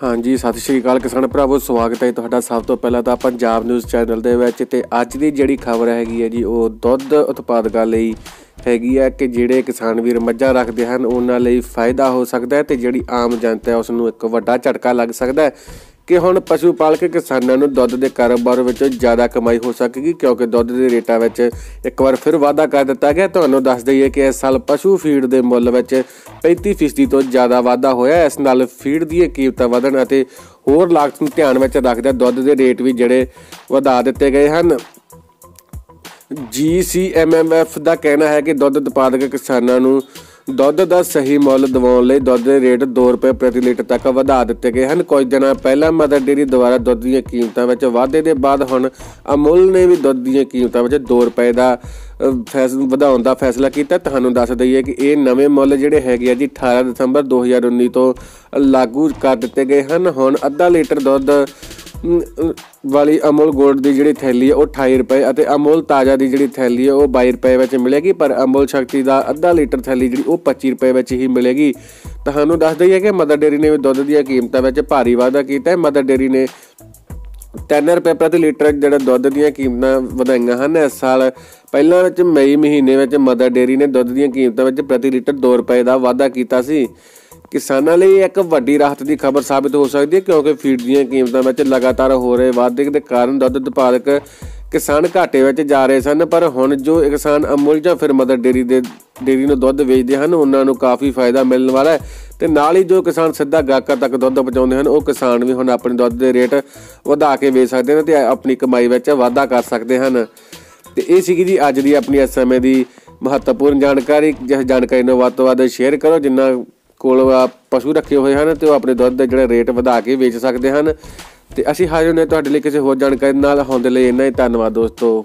ਹਾਂਜੀ, ਸਤਿ ਸ਼੍ਰੀ ਅਕਾਲ ਕਿਸਾਨ ਭਰਾਵੋ, ਸਵਾਗਤ ਹੈ ਤੁਹਾਡਾ ਸਭ ਤੋਂ ਪਹਿਲਾਂ ਤਾਂ ਪੰਜਾਬ ਨਿਊਜ਼ ਚੈਨਲ ਦੇ ਵਿੱਚ ਤੇ ਅੱਜ ਦੀ ਜਿਹੜੀ ਖਬਰ ਹੈਗੀ ਹੈ ਜੀ, ਉਹ ਦੁੱਧ ਉਤਪਾਦਕਾਂ ਲਈ ਹੈਗੀ ਹੈ ਕਿ ਜਿਹੜੇ ਕਿਸਾਨ ਵੀਰ ਮੱਝਾਂ ਰੱਖਦੇ ਹਨ, ਉਹਨਾਂ ਲਈ ਫਾਇਦਾ ਹੋ ਸਕਦਾ ਹੈ ਤੇ ਜਿਹੜੀ ਆਮ ਜਨਤਾ ਹੈ ਉਸ ਨੂੰ ਇੱਕ ਵੱਡਾ ਝਟਕਾ ਲੱਗ ਸਕਦਾ ਹੈ। ਕਿ ਹੁਣ ਪਸ਼ੂ ਪਾਲਕ ਕਿਸਾਨਾਂ ਨੂੰ ਦੁੱਧ ਦੇ ਕਾਰੋਬਾਰ ਵਿੱਚ ਜ਼ਿਆਦਾ ਕਮਾਈ ਹੋ ਸਕੇਗੀ, ਕਿਉਂਕਿ ਦੁੱਧ ਦੇ ਰੇਟਾਂ ਵਿੱਚ ਇੱਕ ਵਾਰ ਫਿਰ ਵਾਧਾ ਕਰ ਦਿੱਤਾ ਗਿਆ। ਤੁਹਾਨੂੰ ਦੱਸ ਦਈਏ ਕਿ ਇਸ ਸਾਲ ਪਸ਼ੂ ਫੀਡ ਦੇ ਮੁੱਲ ਵਿੱਚ 35% ਤੋਂ ਜ਼ਿਆਦਾ ਵਾਧਾ ਹੋਇਆ। ਇਸ ਨਾਲ ਫੀਡ ਦੀਆਂ ਕੀਮਤਾਂ ਵਧਣ ਅਤੇ ਹੋਰ ਲਾਗਤ ਨੂੰ ਧਿਆਨ ਵਿੱਚ ਰੱਖਦੇ ਦੁੱਧ ਦੇ ਰੇਟ ਵੀ ਜਿਹੜੇ ਵਧਾ ਦਿੱਤੇ ਗਏ ਹਨ। ਜੀਸੀਐਮਐਮਐਫ ਦਾ ਕਹਿਣਾ ਹੈ ਕਿ ਦੁੱਧ ਉਤਪਾਦਕ ਕਿਸਾਨਾਂ ਨੂੰ ਦੁੱਧ ਦਾ ਸਹੀ ਮੁੱਲ ਦਿਵਾਉਣ ਲਈ ਦੁੱਧ ਦੇ ਰੇਟ 2 ਰੁਪਏ ਪ੍ਰਤੀ ਲੀਟਰ ਤੱਕ ਵਧਾ ਦਿੱਤੇ ਗਏ ਹਨ। ਕੁਝ ਦਿਨਾਂ ਪਹਿਲਾਂ ਮਦਰ ਡੇਰੀ ਦੁਆਰਾ ਦੁੱਧ ਦੀਆਂ ਕੀਮਤਾਂ ਵਿੱਚ ਵਾਧੇ ਦੇ ਬਾਅਦ ਹੁਣ ਅਮੁੱਲ ਨੇ ਵੀ ਦੁੱਧ ਦੀਆਂ ਕੀਮਤਾਂ ਵਿੱਚ 2 ਰੁਪਏ ਦਾ ਫੈਸਲਾ ਵਧਾਉਣ ਦਾ ਫੈਸਲਾ ਕੀਤਾ। ਤੁਹਾਨੂੰ ਦੱਸ ਦਈਏ ਕਿ ਇਹ ਨਵੇਂ ਮੁੱਲ ਜਿਹੜੇ ਹੈਗੇ ਆ ਜੀ 18 ਦਸੰਬਰ 2019 ਤੋਂ ਲਾਗੂ ਕਰ ਦਿੱਤੇ ਗਏ ਹਨ। ਹੁਣ ਅੱਧਾ ਲੀਟਰ ਦੁੱਧ ਵਾਲੀ ਅਮੁਲ ਗੋਲਡ ਦੀ ਜਿਹੜੀ ਥੈਲੀ ਹੈ ਉਹ 28 ਰੁਪਏ ਅਤੇ ਅਮੁਲ ਤਾਜ਼ਾ ਦੀ ਜਿਹੜੀ ਥੈਲੀ ਹੈ ਉਹ 22 ਰੁਪਏ ਵਿੱਚ ਮਿਲੇਗੀ, ਪਰ ਅਮੁਲ ਸ਼ਕਤੀ ਦਾ ਅੱਧਾ ਲੀਟਰ ਥੈਲੀ ਜਿਹੜੀ, ਉਹ 25 ਰੁਪਏ ਵਿੱਚ ਹੀ ਮਿਲੇਗੀ। ਤੁਹਾਨੂੰ ਦੱਸ ਦਈਏ ਕਿ ਮਦਰ ਡੇਰੀ ਨੇ ਵੀ ਦੁੱਧ ਦੀਆਂ ਕੀਮਤਾਂ ਵਿੱਚ ਭਾਰੀ ਵਾਧਾ ਕੀਤਾ ਹੈ। ਮਦਰ ਡੇਰੀ ਨੇ 3 ਰੁਪਏ ਪ੍ਰਤੀ ਲੀਟਰ ਜਿਹੜਾ ਦੁੱਧ ਦੀਆਂ ਕੀਮਤਾਂ ਵਧਾਈਆਂ ਹਨ। ਇਸ ਸਾਲ ਪਹਿਲਾਂ ਵਿੱਚ ਮਈ ਮਹੀਨੇ ਵਿੱਚ ਮਦਰ ਡੇਰੀ ਨੇ ਦੁੱਧ ਦੀਆਂ ਕੀਮਤਾਂ ਵਿੱਚ ਪ੍ਰਤੀ ਲੀਟਰ 2 ਰੁਪਏ ਦਾ ਵਾਧਾ ਕੀਤਾ ਸੀ। ਕਿਸਾਨਾਂ ਲਈ ਇੱਕ ਵੱਡੀ ਰਾਹਤ ਦੀ ਖਬਰ ਸਾਬਤ ਹੋ ਸਕਦੀ ਹੈ, ਕਿਉਂਕਿ ਫੀਡ ਦੀਆਂ ਕੀਮਤਾਂ ਵਿੱਚ ਲਗਾਤਾਰ ਹੋ ਰਹੇ ਵਾਧੇ ਦੇ ਕਾਰਨ ਦੁੱਧ ਉਤਪਾਦਕ ਕਿਸਾਨ ਘਾਟੇ ਵਿੱਚ ਜਾ ਰਹੇ ਸਨ, ਪਰ ਹੁਣ ਜੋ ਕਿਸਾਨ ਅਮੁਲ ਜਾਂ ਫਿਰ ਮਦਰ ਡੇਰੀ ਦੇ, ਡੇਰੀ ਨੂੰ ਦੁੱਧ ਵੇਚਦੇ ਹਨ, ਉਹਨਾਂ ਨੂੰ ਕਾਫੀ ਫਾਇਦਾ ਮਿਲਣ ਵਾਲਾ ਹੈ। ਤੇ ਨਾਲ ਹੀ ਜੋ ਕਿਸਾਨ ਸਿੱਧਾ ਗਾਹਕਾਂ ਤੱਕ ਦੁੱਧ ਪਹੁੰਚਾਉਂਦੇ ਹਨ, ਉਹ ਕਿਸਾਨ ਵੀ ਹੁਣ ਆਪਣੇ ਦੁੱਧ ਦੇ ਰੇਟ ਵਧਾ ਕੇ ਵੇਚ ਸਕਦੇ ਹਨ ਤੇ ਆਪਣੀ ਕਮਾਈ ਵਿੱਚ ਵਾਧਾ ਕਰ ਸਕਦੇ ਹਨ। ਤੇ ਇਹ ਸੀਗੀ ਜੀ ਅੱਜ ਦੀ ਆਪਣੀ ਇਸ ਸਮੇਂ ਦੀ ਮਹੱਤਵਪੂਰਨ ਜਾਣਕਾਰੀ। ਜਿਸ ਜਾਣਕਾਰੀ ਨੂੰ ਵੱਧ ਤੋਂ ਵੱਧ ਸ਼ੇਅਰ ਕਰੋ, ਜਿੰਨਾ ਕੋਲ ਪਸ਼ੂ ਰੱਖੇ ਹੋਏ ਹਨ ਤੇ ਉਹ ਆਪਣੇ ਦੁੱਧ ਦੇ ਜਿਹੜੇ ਰੇਟ ਵਧਾ ਕੇ ਵੇਚ ਸਕਦੇ ਹਨ। ਤੇ ਅਸੀਂ ਹਾਜ਼ਰ ਨੇ ਤੁਹਾਡੇ ਲਈ ਕਿਸੇ ਹੋਰ ਜਾਣਕਾਰੀ ਨਾਲ ਹੋਣ ਦੇ ਲਈ ਇੰਨਾ ਹੀ। ਧੰਨਵਾਦ ਦੋਸਤੋ।